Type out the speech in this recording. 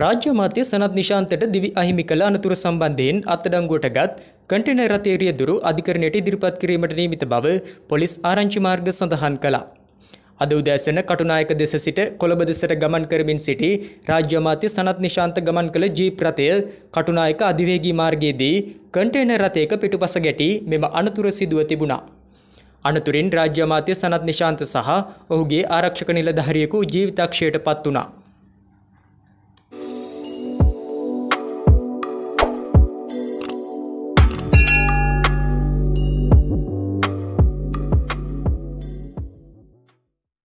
රාජ්‍ය මාත්‍ය සනත් නිශාන්තට දිවි අහිමි කළ අනතුර සම්බන්ධයෙන් අත්අඩංගුවටගත් කන්ටේනර් රථයේ රියදුරු අධිකරණයට ඉදිරිපත් කිරීමට නියමිත බව පොලිස් ආරංචි මාර්ග සඳහන් කළා. අද උදෑසන කටුනායක දෙස සිට කොළඹ දෙසට ගමන් කරමින් සිටි රාජ්‍ය අමාත්‍ය සනත් නිශාන්ත ගමන් කළ ජීප් රථය කටුනායක අධිවේගී මාර්ගයේදී කන්ටේනර් රථයක පිටුපස ගැටි මෙම අනතුර සිදුව තිබුණා. අනතුරින් රාජ්‍ය අමාත්‍ය සනත් නිශාන්ත සහ ඔහුගේ ආරක්ෂක නිලධාරියෙකු ජීවිතක්ෂයට පත් වුණා.